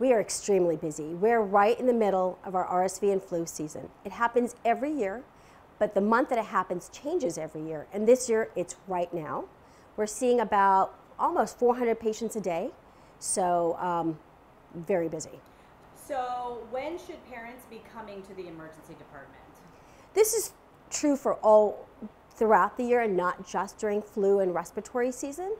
We are extremely busy. We're right in the middle of our RSV and flu season. It happens every year, but the month that it happens changes every year. And this year, it's right now. We're seeing about almost 400 patients a day, so um, very busy. So, when should parents be coming to the emergency department? This is true for all throughout the year and not just during flu and respiratory season.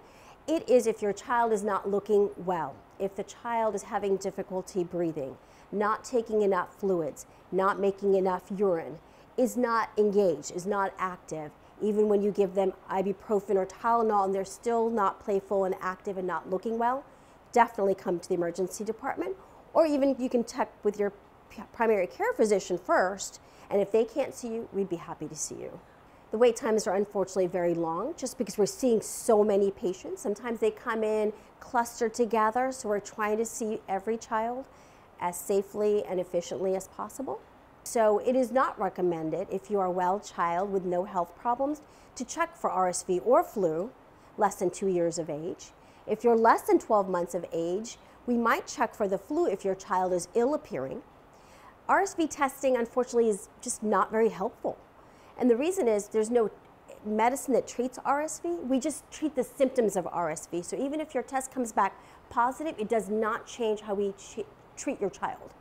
It is if your child is not looking well, if the child is having difficulty breathing, not taking enough fluids, not making enough urine, is not engaged, is not active, even when you give them ibuprofen or Tylenol and they're still not playful and active and not looking well, definitely come to the emergency department. Or even you can check with your primary care physician first, and if they can't see you, we'd be happy to see you. The wait times are unfortunately very long just because we're seeing so many patients. Sometimes they come in clustered together, so we're trying to see every child as safely and efficiently as possible. So it is not recommended if you are a well child with no health problems to check for RSV or flu less than two years of age. If you're less than 12 months of age, we might check for the flu if your child is ill appearing. RSV testing, unfortunately, is just not very helpful. And the reason is there's no medicine that treats RSV. We just treat the symptoms of RSV. So even if your test comes back positive, it does not change how we treat your child.